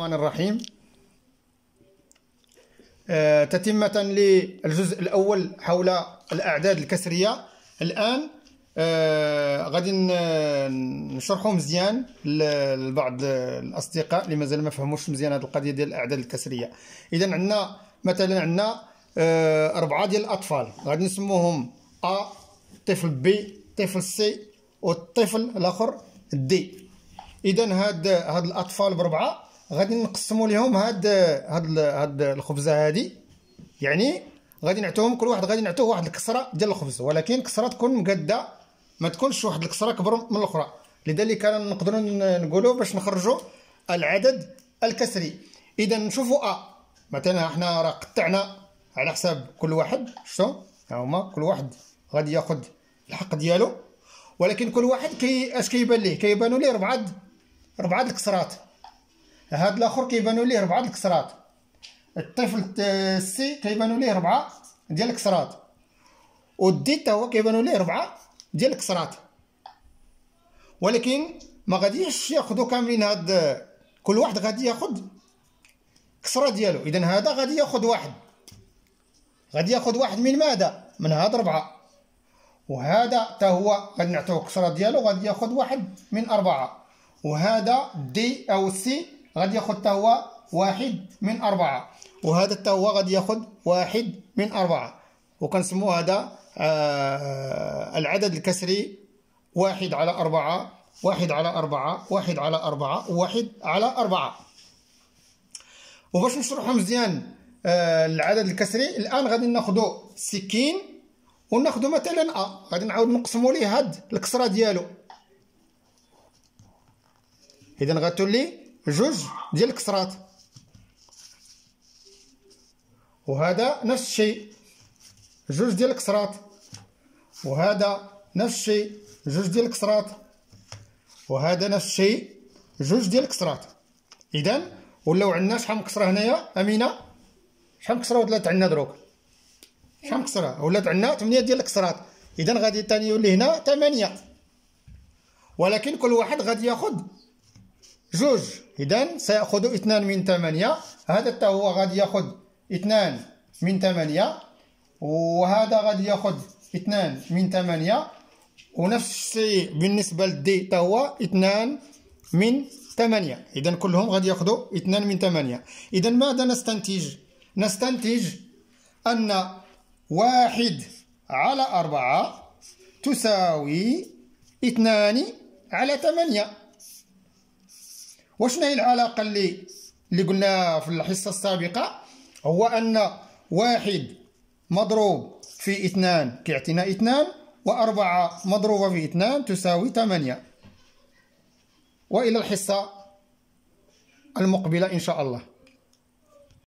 الرحمن الرحيم. آه، تتمة للجزء الأول حول الأعداد الكسرية. الآن آه، غادي نشرحو مزيان لبعض الأصدقاء اللي مازال ما فهموش مزيان هذه القضية ديال الأعداد الكسرية. إذا عندنا مثلا عندنا آه، أربعة ديال الأطفال. غادي نسموهم أ طفل بي طفل سي والطفل الآخر دي إذا هاد هاد الأطفال بربعة غادي نقسموا لهم هاد هاد هاد الخبزة هادي. يعني غادي نعطيهم كل واحد غادي نعطوه واحد الكسرة ديال الخبز. ولكن كسره تكون مقادة ما تكونش واحد الكسرة كبر من الأخرى. لذلك نقدروا نقولوا باش نخرجوا العدد الكسري. إذا نشوفوا أ. مثلا إحنا راه قطعنا على حساب كل واحد. شتو هما كل واحد غادي ياخذ الحق ديالو. ولكن كل واحد كي أش كيبان ليه؟ كيبانوا ليه ربعة ربعة الكسرات. هاد الآخر كيبانوا ليه ربعة الكسرات. الطفل السي كيبانوا ليه ربعة ديال الكسرات. والدي حتى هو كيبانوا ليه ربعة ديال الكسرات. ولكن ما غاديش ياخذوا كاملين هاد كل واحد غادي ياخذ كسرة ديالو. اذا هذا غادي ياخذ واحد. غادي ياخذ واحد من ماذا؟ من هاد ربعة. وهذا حتى هو غادي نعطيوه الكسره ديالو غادي ياخذ واحد من أربعة. وهذا دي أو سي غادي ياخذ حتى هو واحد من أربعة وهذا حتى هو غادي ياخذ واحد من أربعة. وكنسمو هذا آه العدد الكسري واحد على أربعة واحد على أربعة واحد على أربعة واحد على أربعة. وباش نشرحو مزيان آه العدد الكسري الآن غادي ناخدو سكين وناخدو مثلا أ. غادي نعاود نقسمو ليه هاد الكسرة ديالو. إذا غتولي جوج ديال الكسرات. وهذا نفس الشيء. جوج ديال الكسرات. وهذا نفس الشيء. جوج ديال الكسرات. وهذا نفس الشيء. جوج ديال الكسرات. اذا ولاو عندنا شحال من كسرة هنايا؟ أمينة؟ شحال من كسرة ولات عندنا دروك؟ شحال من كسرة؟ ولات عندنا 8 ديال الكسرات. اذا غادي ثاني يولي هنا 8 ولكن كل واحد غادي ياخذ جوج. إذا سيأخذ اثنان من ثمانية. هذا حتى هو غادي يأخذ اثنان من ثمانية. وهذا غادي يأخذ اثنان من ثمانية. ونفس الشيء بالنسبة لدي حتى هو اثنان من ثمانية. إذا كلهم غادي يأخذوا اثنان من ثمانية. إذا ماذا نستنتج؟ نستنتج أن واحد على أربعة تساوي اثنان على ثمانية. وشنو هي العلاقة اللي اللي قلنا في الحصة السابقة؟ هو أن واحد مضروب في اثنان كيعطينا اثنان وأربعة مضروبة في اثنان تساوي ثمانية. وإلى الحصة المقبلة إن شاء الله.